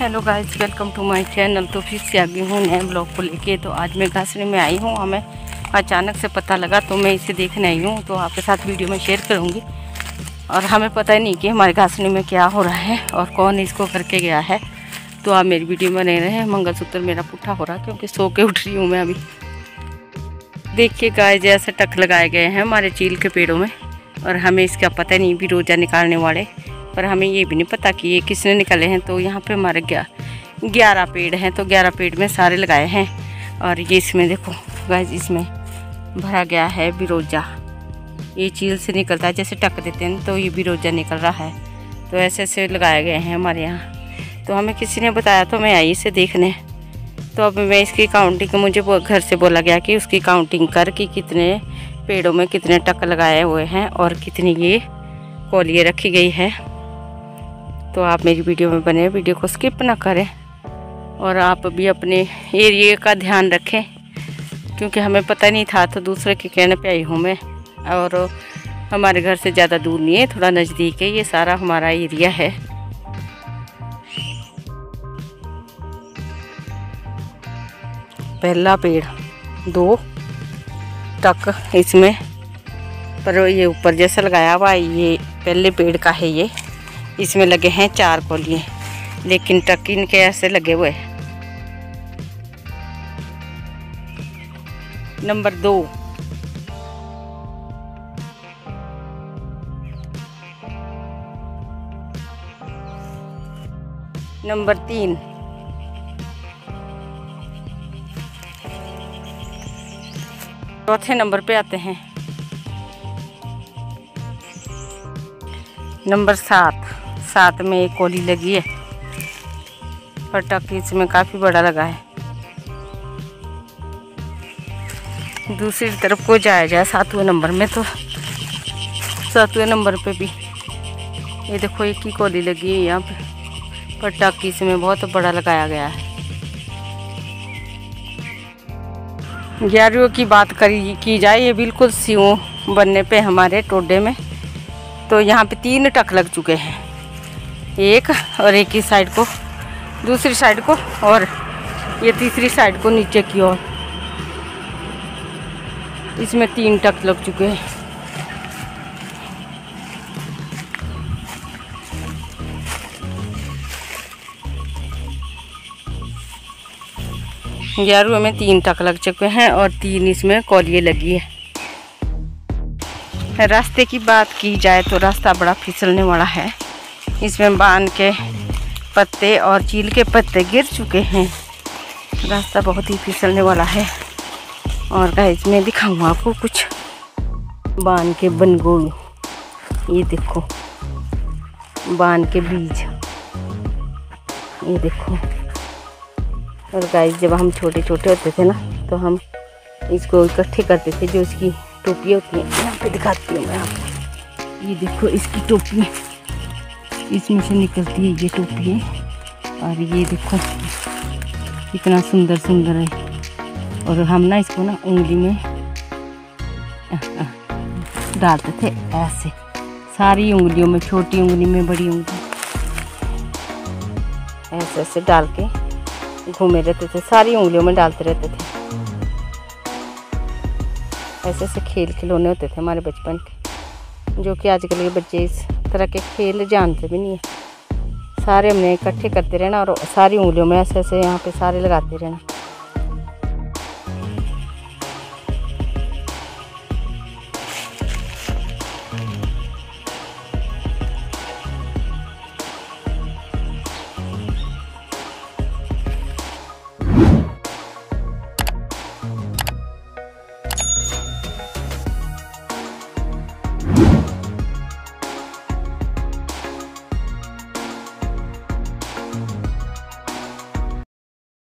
Hello guys welcome to my channel तो फिर से आगे हूँ नए ब्लॉग को लेके। तो आज मैं घासने में आई हूँ हमें अचानक से पता लगा तो मैं इसे देखने आई हूँ। तो आपके साथ वीडियो में शेयर करूँगी। और हमें पता ही नहीं कि हमारे घासने में क्या हो रहा है और कौन इसको करके गया है। तो आप मेरी वीडियो में रह रहे मंगलसूत्र मेरा पुट्ठा हो रहा है, क्योंकि सो के उठ रही हूँ मैं अभी। देखिए गाय जैसे टक लगाए गए हैं हमारे चील के पेड़ों में। और हमें इसका पता नहीं भी रोज़ा निकालने वाले। पर हमें ये भी नहीं पता कि ये किसने निकाले हैं। तो यहाँ पे हमारे गया, ग्यारह पेड़ हैं तो ग्यारह पेड़ में सारे लगाए हैं। और ये इसमें देखो गाइस इसमें भरा गया है बिरोजा। ये चील से निकलता है, जैसे टक देते हैं तो ये बिरोजा निकल रहा है। तो ऐसे ऐसे लगाए गए हैं हमारे यहाँ। तो हमें किसी ने बताया तो मैं आई इसे देखने। तो अब मैं इसकी काउंटिंग मुझे घर से बोला गया कि उसकी काउंटिंग कर कि कितने पेड़ों में कितने टक लगाए हुए हैं और कितनी ये कोलिए रखी गई है। तो आप मेरी वीडियो में बने वीडियो को स्किप ना करें। और आप भी अपने एरिए का ध्यान रखें, क्योंकि हमें पता नहीं था तो दूसरे के कहने पे आई हूँ मैं। और हमारे घर से ज़्यादा दूर नहीं है, थोड़ा नज़दीक है, ये सारा हमारा एरिया है। पहला पेड़, दो तक इसमें, पर ये ऊपर जैसा लगाया हुआ ये पहले पेड़ का है ये। इसमें लगे हैं चार कोलिए लेकिन टकिन के ऐसे लगे हुए नंबर दो। नंबर तीन। चौथे नंबर पे आते हैं। नंबर सात। साथ में एक कोली लगी है। पटाख इसमें काफ़ी बड़ा लगा है। दूसरी तरफ़ को जाया जाए सातवें नंबर में तो। सातवें नंबर पे भी। ये देखो, एक ही कोली लगी है यहाँ पे। पटाख इसमें बहुत बड़ा लगाया गया है। ग्यारहवीं की बात करी, की जाए, ये बिल्कुल सीओ बनने पे हमारे टोडे में। तो यहाँ पे तीन टक लग चुके हैं। एक और एक ही साइड को, दूसरी साइड को और ये तीसरी साइड को नीचे की ओर। इसमें तीन टक लग चुके हैं। ग्यारहवें में तीन टक लग चुके हैं और तीन इसमें कौलिए लगी है। रास्ते की बात की जाए तो रास्ता बड़ा फिसलने वाला है। इसमें बाँध के पत्ते और चील के पत्ते गिर चुके हैं। रास्ता बहुत ही फिसलने वाला है। और गाइस मैं दिखाऊँ आपको कुछ। बाँध के बनगोल। ये देखो। बाँध के बीज। ये देखो। और गाइस जब हम छोटे छोटे होते थे ना तो हम इसको इकट्ठे करते थे, जो इसकी टोपी होती है यहाँ पे दिखाती हूँ मैं आपको। ये देखो, इसकी टोपी। इसमें से निकलती है, ये टोपी है। और ये देखो कितना सुंदर सुंदर है। और हम ना इसको ना उंगली में, डालते थे ऐसे। सारी उंगलियों में, छोटी उंगली में, बड़ी उंगली ऐसे ऐसे डाल के घूमे रहते थे। सारी उंगलियों में डालते रहते थे। ऐसे ऐसे खेल खिलौने होते थे हमारे बचपन के, जो कि आजकल के बच्चे इस तरह के खेल जानते भी नहीं है। सारे हमने इकट्ठे करते रहना और सारी उंगलियों में ऐसे ऐसे यहाँ पे सारे लगाते रहना।